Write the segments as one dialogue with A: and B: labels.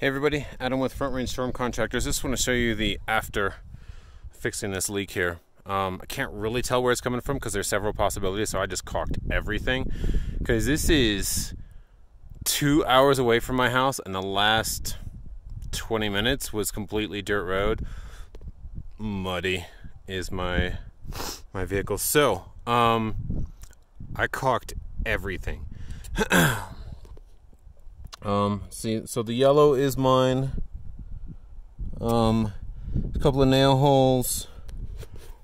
A: Hey everybody, Adam with Front Range Storm Contractors. Just want to show you the after fixing this leak here. Um, I can't really tell where it's coming from because there's several possibilities, so I just caulked everything. Because this is two hours away from my house, and the last 20 minutes was completely dirt road. Muddy is my my vehicle. So, um, I caulked everything. See, so the yellow is mine. Um, a couple of nail holes,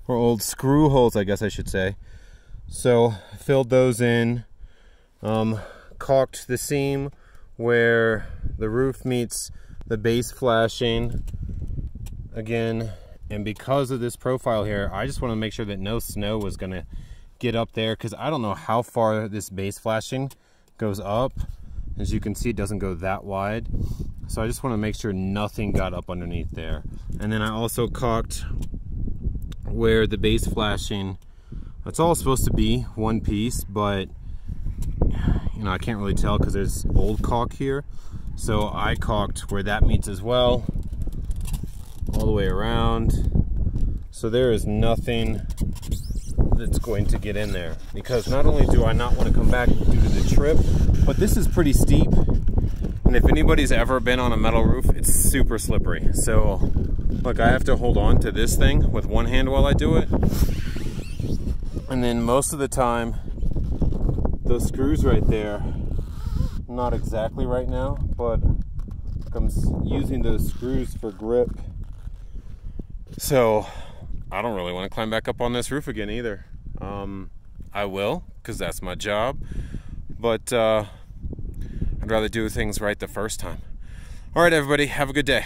A: or old screw holes, I guess I should say. So, filled those in. Um, caulked the seam where the roof meets the base flashing. Again, and because of this profile here, I just want to make sure that no snow was going to get up there because I don't know how far this base flashing goes up. As you can see, it doesn't go that wide. So I just want to make sure nothing got up underneath there. And then I also caulked where the base flashing, it's all supposed to be one piece, but you know, I can't really tell because there's old caulk here. So I caulked where that meets as well, all the way around. So there is nothing that's going to get in there because not only do I not want to come back due to the trip, but this is pretty steep. And if anybody's ever been on a metal roof, it's super slippery. So look, I have to hold on to this thing with one hand while I do it. And then most of the time, those screws right there, not exactly right now, but I'm using those screws for grip. So I don't really want to climb back up on this roof again either. Um, I will, because that's my job. But uh, I'd rather do things right the first time. All right, everybody, have a good day.